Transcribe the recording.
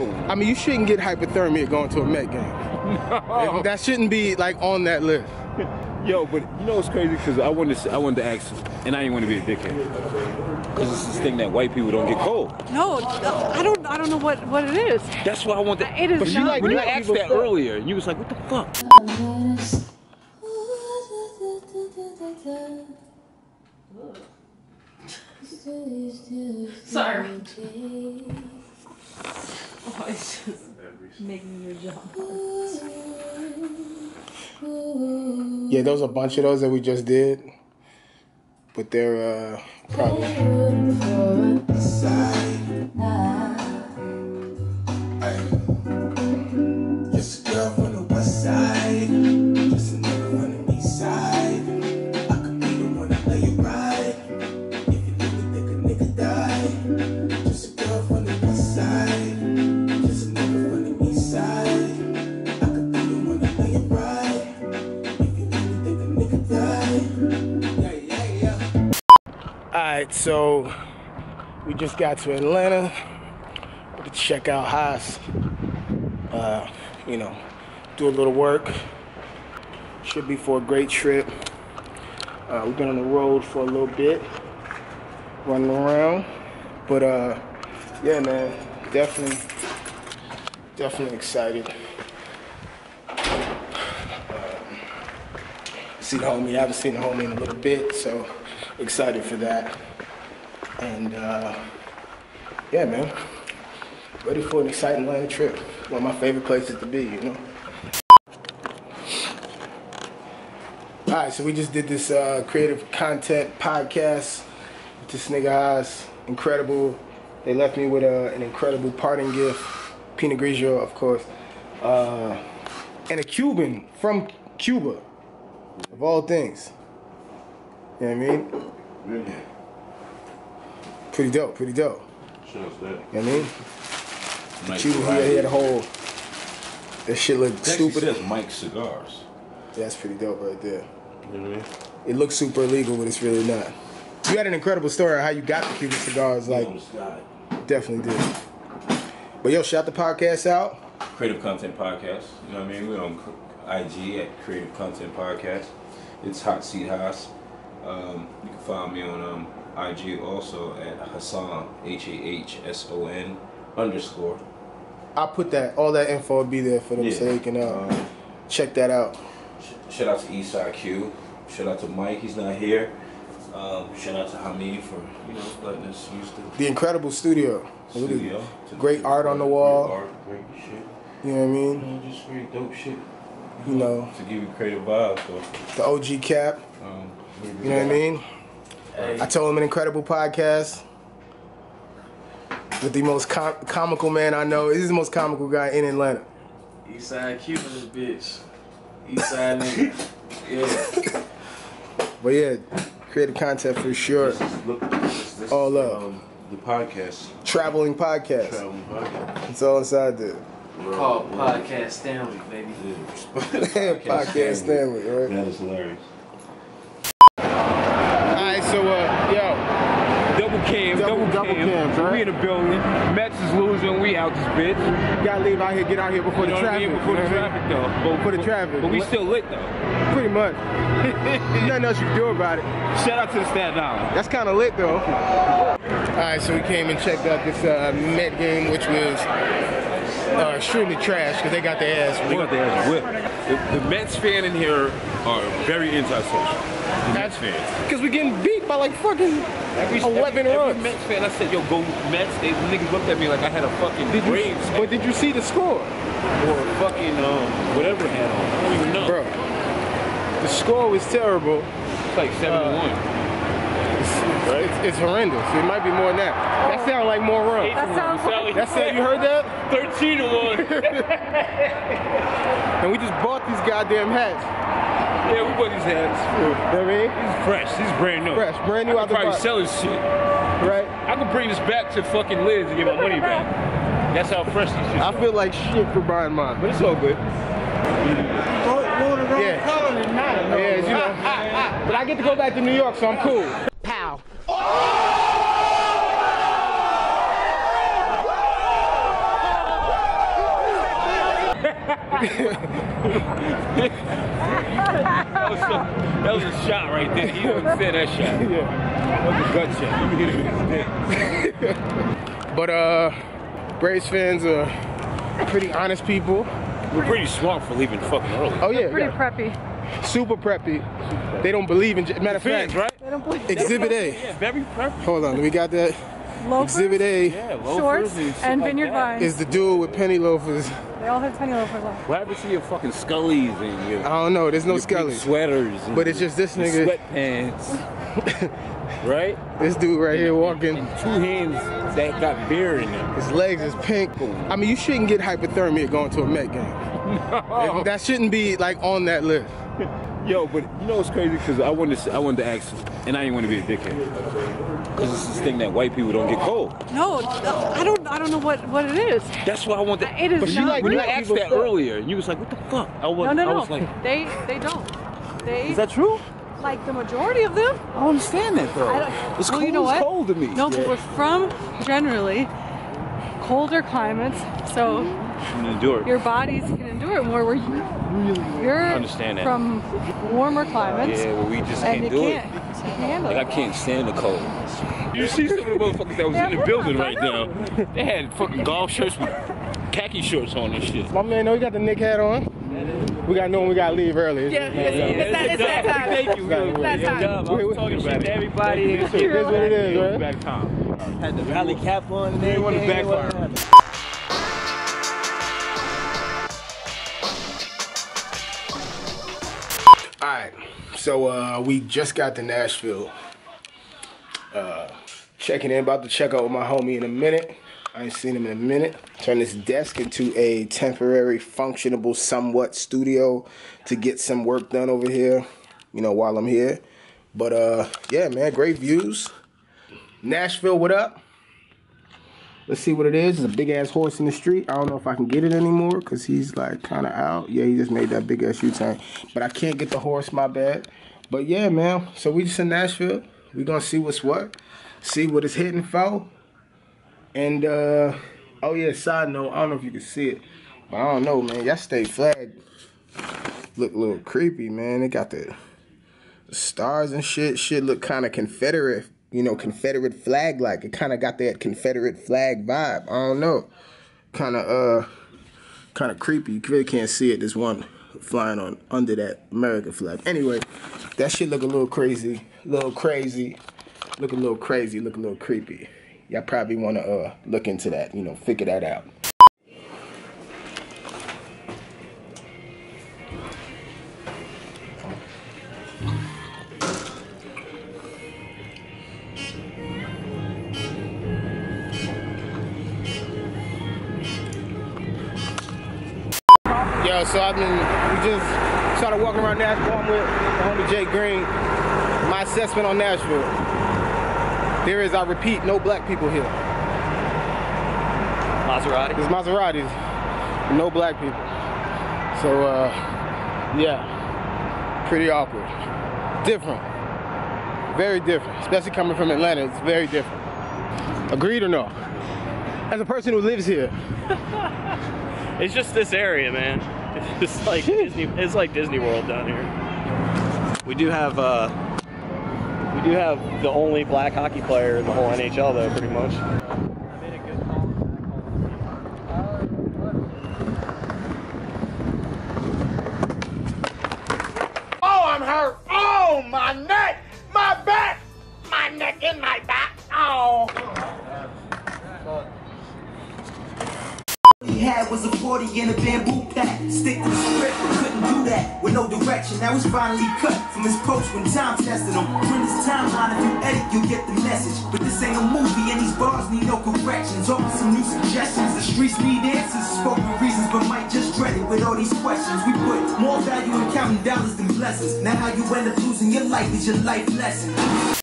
cold. I mean, you shouldn't get hypothermia going to a Met game. That shouldn't be like on that list. Yo, but you know what's crazy? Because I wanted to, I wanted to ask, and I didn't want to be a dickhead. Because it's this thing that white people don't get cold. No, uh, I don't. I don't know what what it is. That's why I want to. It is but you not like when you asked that earlier, and you was like, "What the fuck?" Sorry. Oh, it's just making your job Yeah, there was a bunch of those that we just did, but they're uh, probably. Right, so we just got to Atlanta to check out Haas. Uh, you know, do a little work. Should be for a great trip. Uh, we've been on the road for a little bit, running around, but uh, yeah, man, definitely, definitely excited. see the homie. I haven't seen the homie in a little bit, so excited for that. And uh, yeah, man, ready for an exciting land trip. One of my favorite places to be, you know. All right, so we just did this uh, creative content podcast with this nigga Haas. Incredible. They left me with uh, an incredible parting gift, Pinot Grigio, of course, uh, and a Cuban from Cuba, of all things. You know what I mean? Yeah. Pretty dope, pretty dope. That. You know what I mean? Nice Cuban, he had, a whole. That shit looked stupid. says Mike Cigars. That's pretty dope right there. You know what I mean? It looks super illegal, but it's really not. You had an incredible story on how you got the Cuban cigars. Like, definitely did. But yo, shout the podcast out. Creative Content Podcast. You know what I mean? We're on IG at Creative Content Podcast. It's Hot Seat Haas. Um, you can find me on um, IG also at Hassan H A H S O N underscore. I'll put that all that info will be there for them so they can uh, Um, check that out. sh- shout out to Eastside Q. Shout out to Mike. He's not here. Um, shout out to Hamid for you know letting us use the The incredible studio. studio. Great art on the wall. Great art, great shit. You know what I You mean? know, just great dope shit. You know, To give you creative vibes. So, the OG cap. um, You know what I mean? I told him an incredible podcast with the most com- comical man I know. He's the most comical guy in Atlanta. Eastside Cuban this bitch. Eastside nigga. Yeah. But yeah, creative content for sure. Look, this, this All is, up. Um, the podcast. Traveling podcast. Traveling podcast. It's all inside there. Called Podcast Stanley, baby. podcast Stanley, right? That is hilarious. Alright, so uh, yo, Double Double- double, double cams, right? We in the building. Mets is losing. We out this bitch. you gotta leave out here, get out here before You know the what I traffic. mean? Before you the know what I traffic, though. But, Before the traffic. But we still lit, though. Pretty much. Nothing else you can do about it. Shout out to the Staten Island. That's kind of lit though. Alright, so we came and checked out this uh, Met game, which was uh, extremely trash because they got their ass They got whipped. their ass whipped. The, the Mets fan in here are very antisocial. The Mets fans. Because we getting beat by like fucking Every, 11 every, runs. Every Mets fan, I said, yo, go Mets. They niggas looked at me like I had a fucking Did you, Braves hat but did you see the score? or fucking um, whatever hat on. I don't even know. Bro, the score was terrible. It's like seven to one. It's, it's, it's horrendous. It might be more than that. That sounds like more runs. That sounds like That's it. You heard that? Thirteen to one. And we just bought these goddamn hats. Yeah, we bought these hats. You know what I mean? He's fresh. He's brand new. Fresh, brand new I out could the probably box. sell his shit. Right? I could bring this back to fucking Liz and get my money back. That's how fresh these shit I feel like shit for buying mine. But it's all good. Yeah. Yeah, you know. But I get to go back to New York, so I'm cool. Pow. that, was some- that was a shot right there. You don't understand that shot. Yeah. That was a gut shot. You hit him in his dick. But uh, Braves fans are pretty honest people. We're pretty smart for leaving fucking early. Oh yeah, Pretty yeah. preppy. super preppy. They don't believe in. Matter of fact, right? They don't believe Exhibit A. Yeah, very preppy. Hold on, we got that. Loafers, Exhibit A Yeah, loafers shorts, and, shit and like vineyard that. vines. is the dude with penny loafers. They all have penny loafers on. What happened to your fucking scullies and your, I don't know. There's no scullies. sweaters? And But it's just this nigga- Sweatpants. right? This dude right here walking. And two hands that got beer in them. His legs is pink. I mean, you shouldn't get hypothermia going to a Met game. That shouldn't be like on that list. Yo, but you know what's crazy? Because I wanted to, I wanted to ask, and I didn't want to be a dickhead. Because it's this thing that white people don't get cold. No, uh, I don't. I don't know what what it is. That's why I want to. It is but you like when you asked that earlier, and you was like, "What the fuck?" I was, No, no, I no. was like, they they don't. They "Is that true?" like the majority of them. I don't understand that though. I don't, it's well, cold. you know it's what? cold to me. No, but we're from generally colder climates, so can endure. your bodies can endure it more. Where you really you're understand that. from warmer climates, Yeah, but we just and can't you do can't it. can't handle Like I can't stand the cold. You see some of the motherfuckers that was in the building right now. They had fucking golf shirts with khaki shorts on and shit. My man, know you got the Nick hat on. We got to know when we got to leave early. Yeah, it's, it's, that, it's that time. Thank you. It's that time. job. I'm wait. talking shit to everybody. It is what it is, right? Back time. Had the valley cap on They want to backfire. So uh, we just got to Nashville. Uh, checking in, about to check out with my homie in a minute. I ain't seen him in a minute. Turn this desk into a temporary, functionable, somewhat studio to get some work done over here. You know, while I'm here. But uh, yeah, man, great views. Nashville, what up? Let's see what it is. It's a big ass horse in the street. I don't know if I can get it anymore because he's like kind of out. Yeah, he just made that big ass U turn. But I can't get the horse, my bad. But yeah, man. So we just in Nashville. we going to see what's what. See what it's hitting for. And, uh, oh yeah, side note. I don't know if you can see it. But I don't know, man. Y'all stay flag look a little creepy, man. They got the stars and shit. Shit look kind of Confederate you know, Confederate flag like. It kind of got that Confederate flag vibe. I don't know. Kind of uh kind of creepy. You really can't see it. There's one flying on under that American flag. Anyway, that shit look a little crazy. little crazy. Look a little crazy, look a little creepy. Y'all probably want to uh look into that, you know, figure that out. So I've been, we just started walking around Nashville. I'm with my homie Jay Green. My assessment on Nashville. There is, I repeat, no black people here. Maserati. There's Maseratis, no black people. So, uh, yeah, pretty awkward. Different. Very different. Especially coming from Atlanta, it's very different. Agreed or no? As a person who lives here, It's just this area, man. It's like Disney. It's like Disney World down here. We do have uh, we do have the only black hockey player in the whole NHL, though, pretty much. Oh, I'm hurt. Oh, my neck, Was a 40 in a bamboo pack. Stick to the script, but couldn't do that with no direction. Now he's finally cut from his post when time tested him. When this timeline, if you edit, you'll get the message. But this ain't a movie, and these bars need no corrections. Offer some new suggestions. The streets need answers, spoken reasons, but might just dread it with all these questions. We put more value in counting dollars than blessings. Now how you end up losing your life is your life lesson.